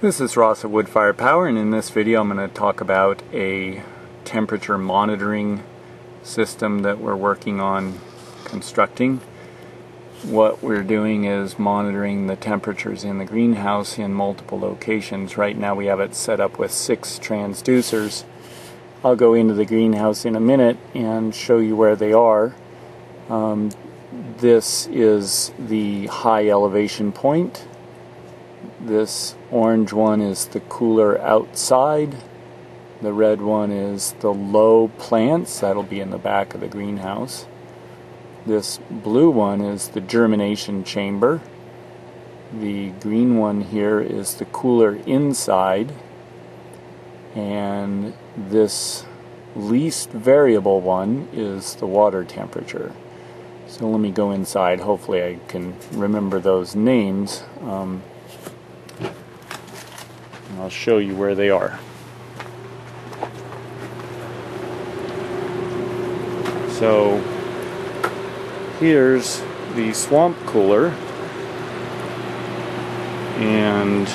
This is Ross at Woodfire Power and in this video I'm going to talk about a temperature monitoring system that we're working on constructing. What we're doing is monitoring the temperatures in the greenhouse in multiple locations. Right now we have it set up with six transducers. I'll go into the greenhouse in a minute and show you where they are. Um, this is the high elevation point this orange one is the cooler outside. The red one is the low plants. That'll be in the back of the greenhouse. This blue one is the germination chamber. The green one here is the cooler inside. And this least variable one is the water temperature. So let me go inside. Hopefully I can remember those names. Um, I'll show you where they are. So here's the swamp cooler. And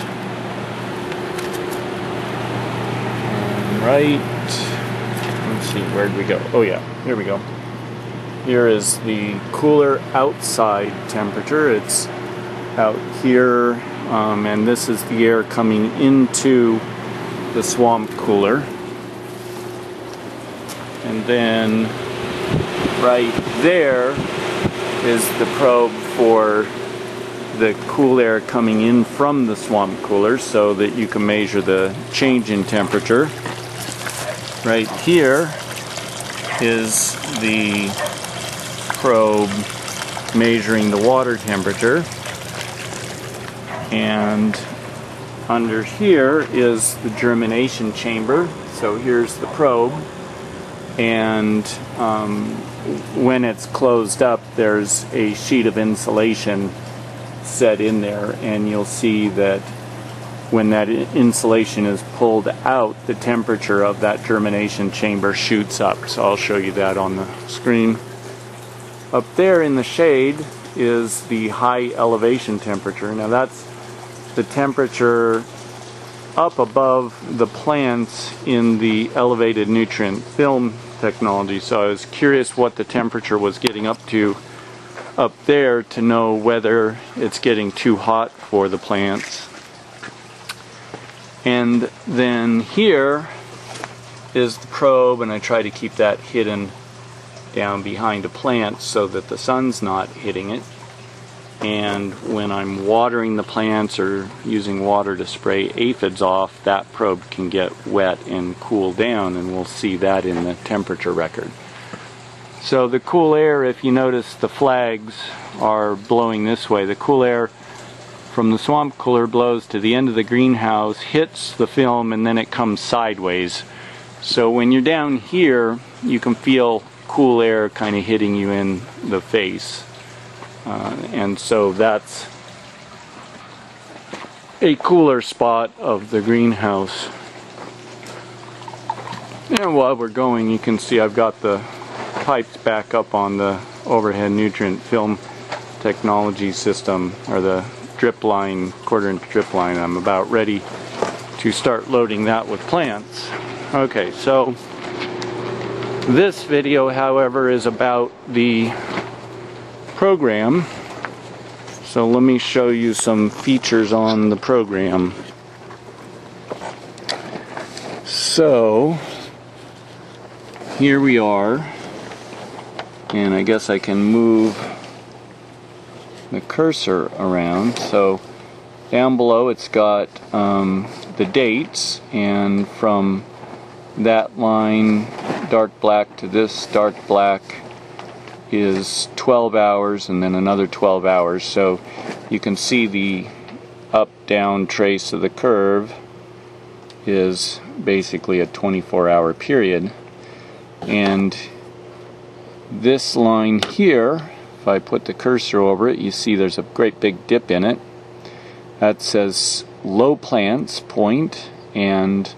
right let's see where'd we go? Oh yeah here we go. Here is the cooler outside temperature. It's out here um, and this is the air coming into the swamp cooler. And then right there is the probe for the cool air coming in from the swamp cooler so that you can measure the change in temperature. Right here is the probe measuring the water temperature and under here is the germination chamber. So here's the probe. And um, when it's closed up, there's a sheet of insulation set in there, and you'll see that when that insulation is pulled out, the temperature of that germination chamber shoots up. So I'll show you that on the screen. Up there in the shade is the high elevation temperature. Now that's the temperature up above the plants in the elevated nutrient film technology. So I was curious what the temperature was getting up to up there to know whether it's getting too hot for the plants. And then here is the probe, and I try to keep that hidden down behind a plant so that the sun's not hitting it and when I'm watering the plants or using water to spray aphids off, that probe can get wet and cool down, and we'll see that in the temperature record. So the cool air, if you notice the flags are blowing this way, the cool air from the swamp cooler blows to the end of the greenhouse, hits the film, and then it comes sideways. So when you're down here, you can feel cool air kind of hitting you in the face. Uh, and so that's a cooler spot of the greenhouse. And while we're going, you can see I've got the pipes back up on the overhead nutrient film technology system, or the drip line, quarter inch drip line. I'm about ready to start loading that with plants. Okay, so this video, however, is about the program. So let me show you some features on the program. So here we are and I guess I can move the cursor around so down below it's got um, the dates and from that line dark black to this dark black is 12 hours and then another 12 hours. So you can see the up down trace of the curve is basically a 24 hour period. And this line here, if I put the cursor over it, you see there's a great big dip in it. That says low plants point and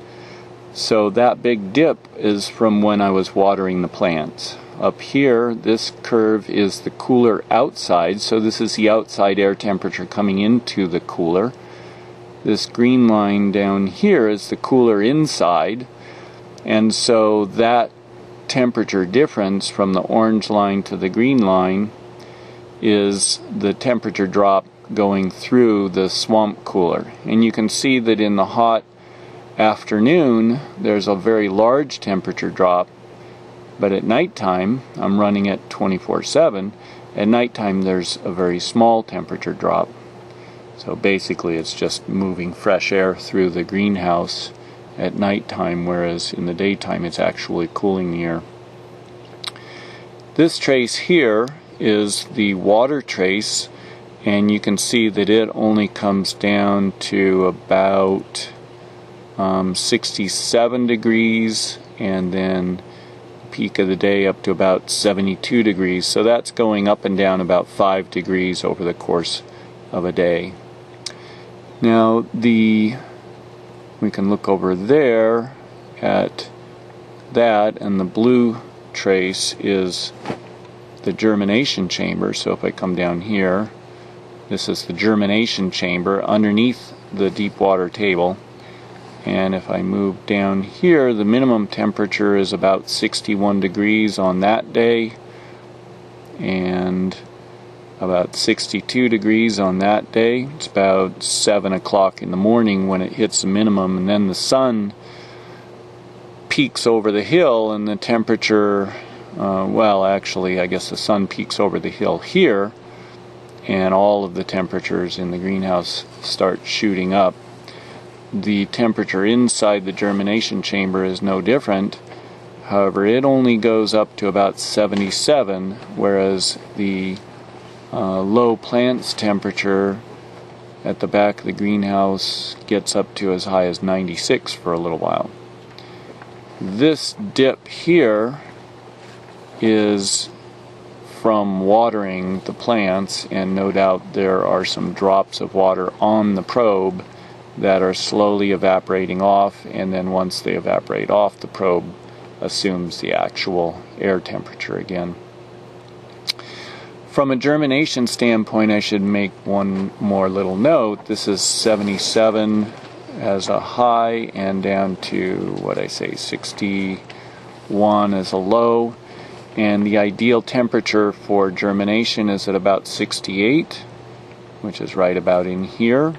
so that big dip is from when I was watering the plants. Up here, this curve is the cooler outside, so this is the outside air temperature coming into the cooler. this green line down here is the cooler inside, and so that temperature difference from the orange line to the green line is the temperature drop going through the swamp cooler. And you can see that in the hot afternoon there's a very large temperature drop, but at nighttime, I'm running it 24 7, at nighttime there's a very small temperature drop. So basically it's just moving fresh air through the greenhouse at nighttime, whereas in the daytime it's actually cooling the air. This trace here is the water trace and you can see that it only comes down to about um, 67 degrees and then peak of the day up to about 72 degrees so that's going up and down about 5 degrees over the course of a day. Now the we can look over there at that and the blue trace is the germination chamber. So if I come down here this is the germination chamber underneath the deep water table and if I move down here the minimum temperature is about 61 degrees on that day and about 62 degrees on that day. It's about 7 o'clock in the morning when it hits the minimum, and then the sun peaks over the hill, and the temperature, uh, well, actually, I guess the sun peaks over the hill here, and all of the temperatures in the greenhouse start shooting up. The temperature inside the germination chamber is no different. However, it only goes up to about 77, whereas the uh, low plants temperature at the back of the greenhouse gets up to as high as 96 for a little while. This dip here is from watering the plants, and no doubt there are some drops of water on the probe that are slowly evaporating off, and then once they evaporate off, the probe assumes the actual air temperature again. From a germination standpoint, I should make one more little note. This is 77 as a high and down to what I say 61 as a low. And the ideal temperature for germination is at about 68, which is right about in here.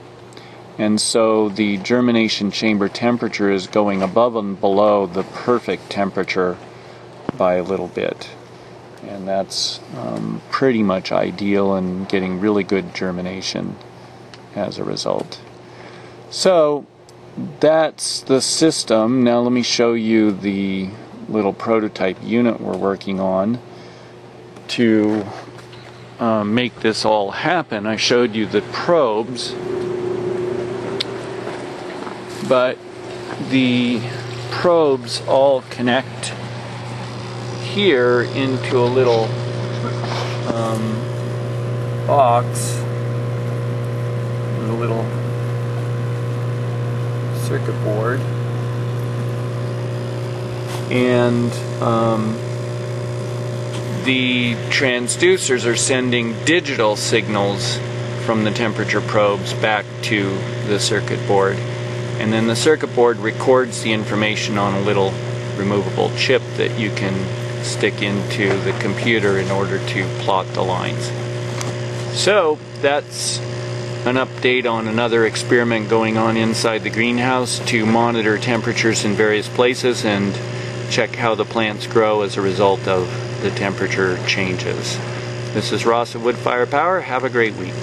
And so the germination chamber temperature is going above and below the perfect temperature by a little bit and that's um, pretty much ideal and getting really good germination as a result. So that's the system. Now let me show you the little prototype unit we're working on to um, make this all happen. I showed you the probes, but the probes all connect here into a little um, box, a little circuit board, and um, the transducers are sending digital signals from the temperature probes back to the circuit board. And then the circuit board records the information on a little removable chip that you can stick into the computer in order to plot the lines. So that's an update on another experiment going on inside the greenhouse to monitor temperatures in various places and check how the plants grow as a result of the temperature changes. This is Ross of Woodfire Power. Have a great week.